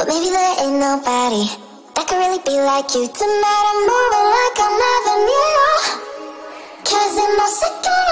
But maybe there ain't nobody that could really be like you. Tonight I'm moving like I never knew. Cause in my second